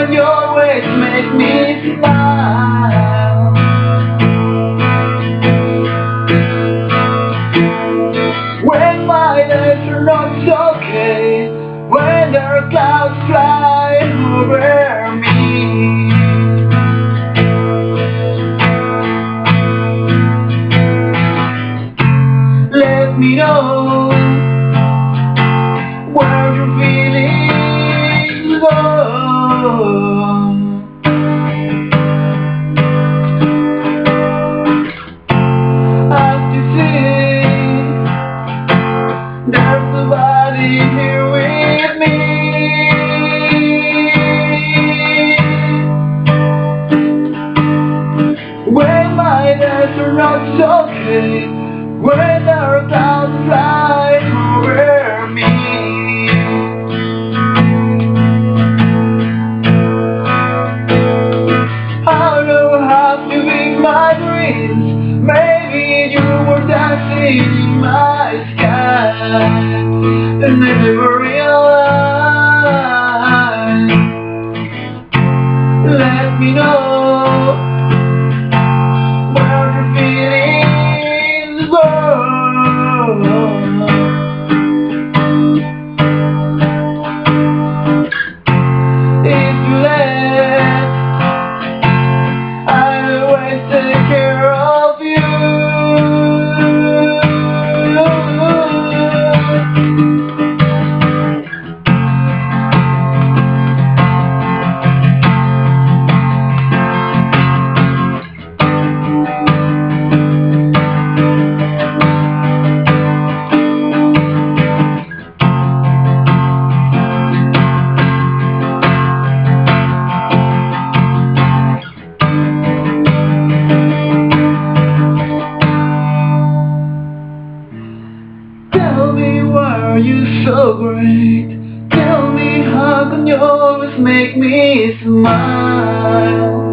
and your ways make me smile. When my days are not okay, when there are clouds flying over me. Let me know where you're feeling. Not okay when are clouds flying over me. I know how to make my dreams. Maybe you were dancing in my sky, and I never Tell me why are you so great? Tell me how can you always make me smile?